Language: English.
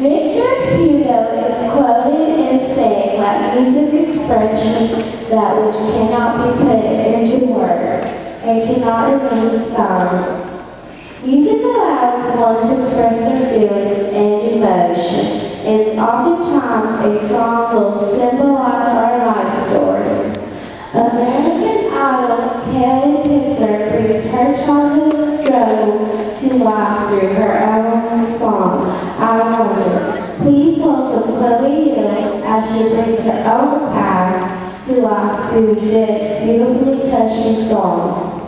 Victor Hugo is quoted in saying that music expression that which cannot be put into words and cannot remain silence. Music allows one to express their feelings and emotion, and oftentimes a song will symbolize our life story. American Idol's Kellie Pickler brings her childhood struggles to life through her our past to walk through this beautifully touching song.